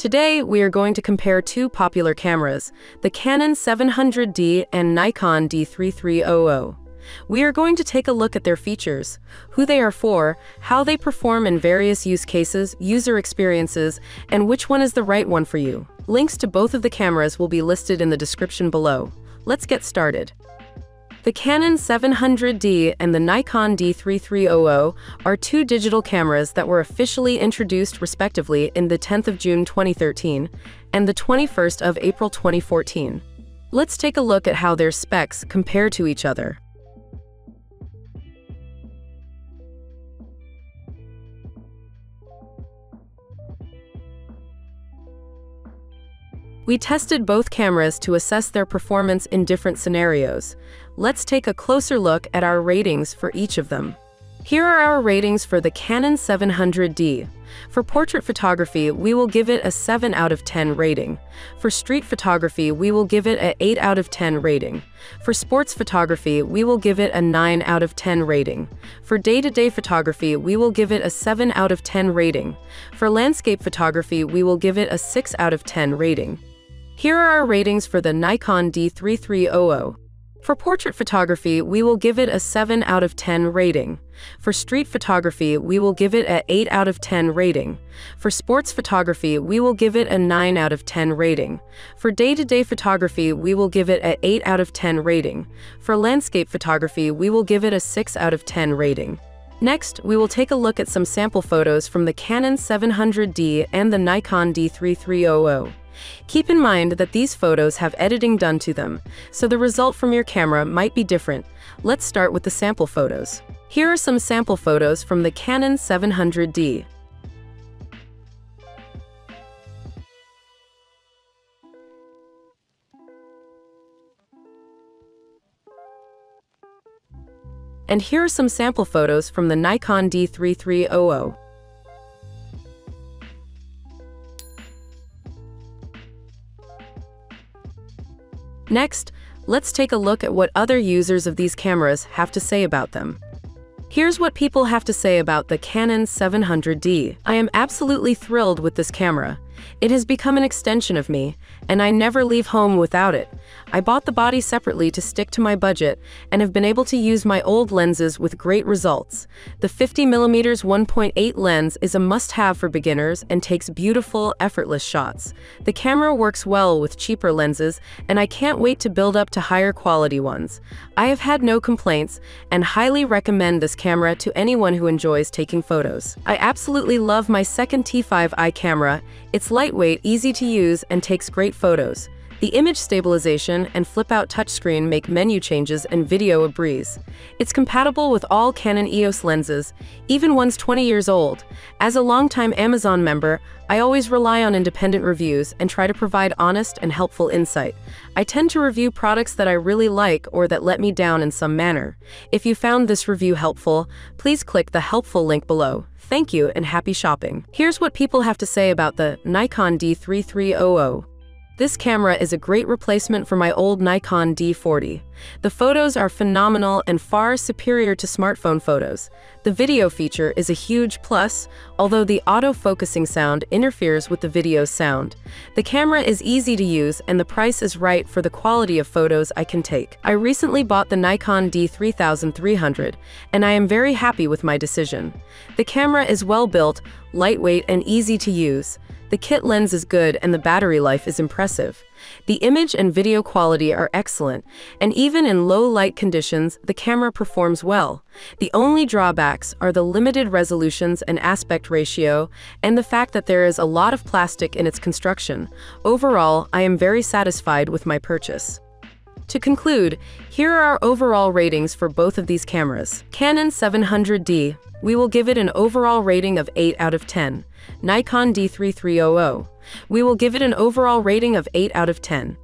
Today, we are going to compare two popular cameras, the Canon 700D and Nikon D3300. We are going to take a look at their features, who they are for, how they perform in various use cases, user experiences, and which one is the right one for you. Links to both of the cameras will be listed in the description below. Let's get started. The Canon 700D and the Nikon D3300 are two digital cameras that were officially introduced respectively in the 10th of June 2013 and the 21st of April 2014. Let's take a look at how their specs compare to each other. We tested both cameras to assess their performance in different scenarios. Let's take a closer look at our ratings for each of them. Here are our ratings for the Canon 700D. For portrait photography, we will give it a 7 out of 10 rating. For street photography, we will give it a 8 out of 10 rating. For sports photography, we will give it a 9 out of 10 rating. For day-to-day -day photography, we will give it a 7 out of 10 rating. For landscape photography, we will give it a 6 out of 10 rating. Here are our ratings for the Nikon D3300. For portrait photography, we will give it a 7 out of 10 rating. For street photography, we will give it a 8 out of 10 rating. For sports photography, we will give it a 9 out of 10 rating. For day-to-day -day photography, we will give it a 8 out of 10 rating. For landscape photography, we will give it a 6 out of 10 rating. Next, we will take a look at some sample photos from the Canon 700D and the Nikon D3300. Keep in mind that these photos have editing done to them, so the result from your camera might be different. Let's start with the sample photos. Here are some sample photos from the Canon 700D. And here are some sample photos from the Nikon D3300. Next, let's take a look at what other users of these cameras have to say about them. Here's what people have to say about the Canon 700D. I am absolutely thrilled with this camera. It has become an extension of me, and I never leave home without it. I bought the body separately to stick to my budget and have been able to use my old lenses with great results. The 50mm 1.8 lens is a must-have for beginners and takes beautiful, effortless shots. The camera works well with cheaper lenses, and I can't wait to build up to higher quality ones. I have had no complaints and highly recommend this camera to anyone who enjoys taking photos. I absolutely love my second T5i camera. It's lightweight, easy to use, and takes great photos. The image stabilization and flip-out touchscreen make menu changes and video a breeze. It's compatible with all Canon EOS lenses, even ones 20 years old. As a longtime Amazon member, I always rely on independent reviews and try to provide honest and helpful insight. I tend to review products that I really like or that let me down in some manner. If you found this review helpful, please click the helpful link below. Thank you and happy shopping. Here's what people have to say about the Nikon D3300. This camera is a great replacement for my old Nikon D40. The photos are phenomenal and far superior to smartphone photos. The video feature is a huge plus, although the auto-focusing sound interferes with the video's sound. The camera is easy to use and the price is right for the quality of photos I can take. I recently bought the Nikon D3300 and I am very happy with my decision. The camera is well built, lightweight and easy to use. The kit lens is good and the battery life is impressive. The image and video quality are excellent, and even in low light conditions, the camera performs well. The only drawbacks are the limited resolutions and aspect ratio, and the fact that there is a lot of plastic in its construction. Overall, I am very satisfied with my purchase. To conclude, here are our overall ratings for both of these cameras. Canon 700D, we will give it an overall rating of 8 out of 10. Nikon D3300. We will give it an overall rating of 8 out of 10.